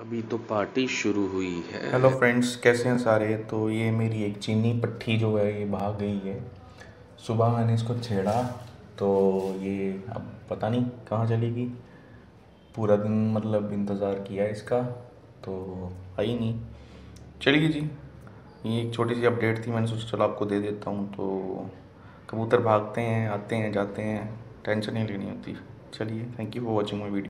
अभी तो पार्टी शुरू हुई है। हेलो फ्रेंड्स, कैसे हैं सारे? तो ये मेरी एक चीनी पट्टी जो है, ये भाग गई है। सुबह मैंने इसको छेड़ा तो ये अब पता नहीं कहाँ चलेगी। पूरा दिन मतलब इंतज़ार किया इसका तो आई नहीं। चलिए जी, ये एक छोटी सी अपडेट थी, मैंने सोचा चलो आपको दे देता हूँ तो कबूतर भागते हैं, आते हैं, जाते हैं, टेंशन नहीं लेनी होती। चलिए thank you for watching my video